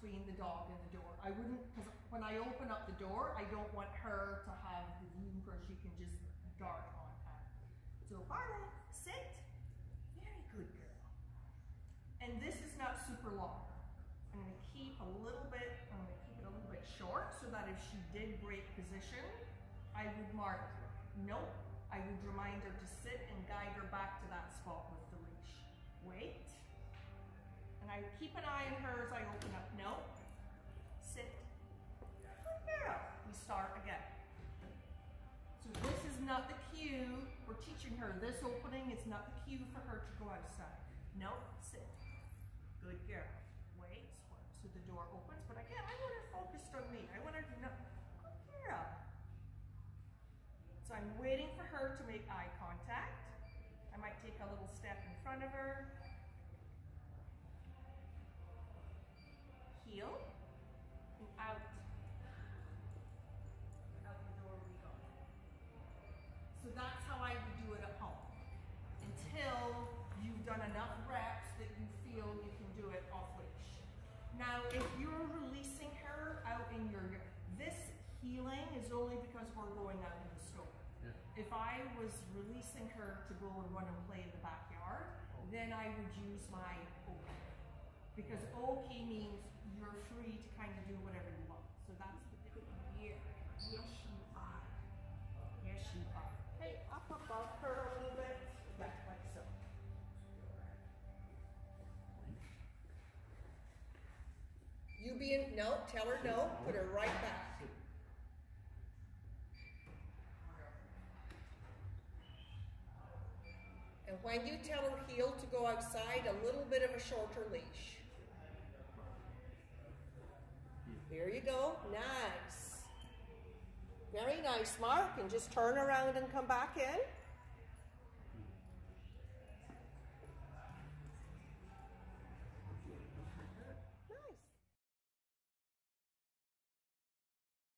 between the dog and the door. I wouldn't, because when I open up the door, I don't want her to have the room where she can just dart on at. So Barley, sit. Very good girl. And this is not super long. I'm gonna keep a little bit, I'm gonna keep it a little bit short so that if she did break position, I would mark, nope. I would remind her to sit and guide her back to that spot with the leash. Wait. And I keep an eye on her as I open So this is not the cue. We're teaching her this opening. It's not the cue for her to go outside. No. Sit. Good girl. Wait. So the door opens. But again, I want her focused on me. I want her to know. Good girl. So I'm waiting for her to make eye contact. I might take a little step in front of her. heel and out. Out the door we go. So that's how I would do it at home. Until you've done enough reps that you feel you can do it off leash. Now, if you're releasing her out in your, this heeling is only because we're going out in the store. Yeah. If I was releasing her to go and run and play in the backyard, then I would use my OK. because okay means you're free to kind of do whatever being, no, tell her no, put her right back. And when you tell her heel to go outside, a little bit of a shorter leash. There you go. Nice. Very nice, Mark. And just turn around and come back in.